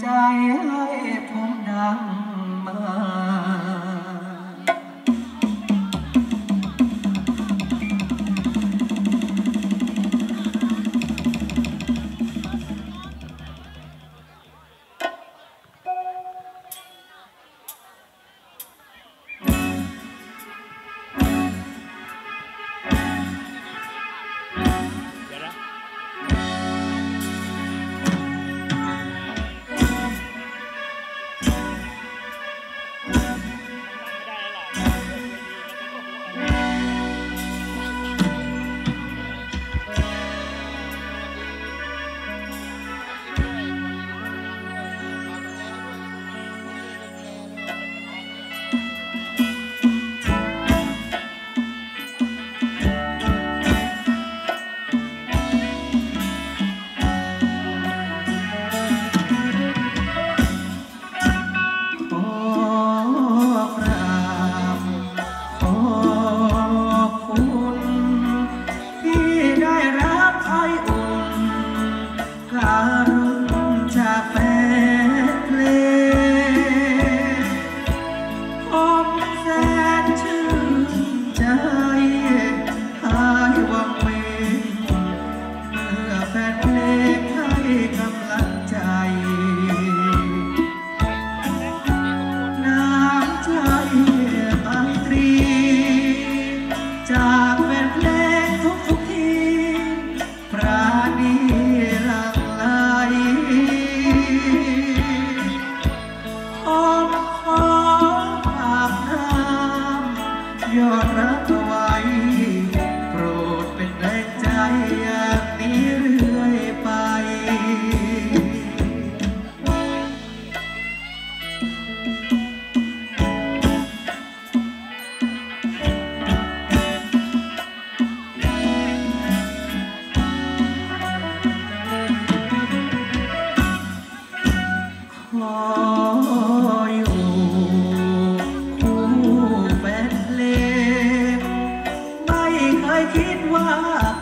ใจให้ผมดัง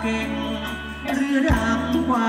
เก่งหรือดังกว่า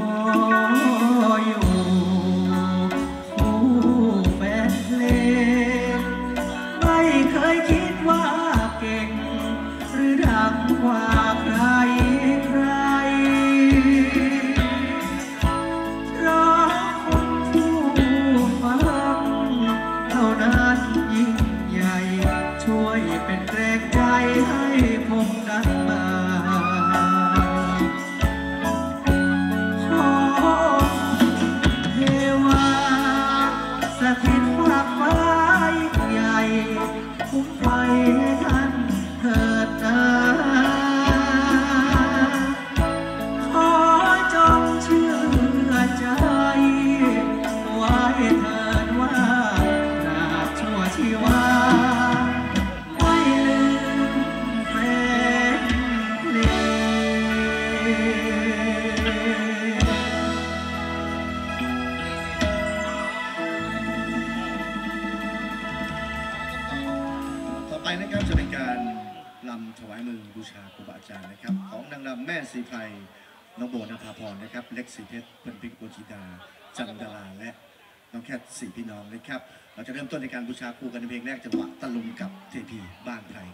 ข ไฟ ไปนะครับจะเป็นการลำถวายมือบูชาครูบาอาจารย์นะครับ ของนางรำแม่สีไพรน้องโบนภาพรนะครับ เล็กสีเพชรเพินพิกโบจิดา จันดาราและน้องแคทสี่พี่น้องนะครับ เราจะเริ่มต้นในการบูชาครูกันในเพลงแรกจังหวะตะลุงกับเทพีบ้านไทย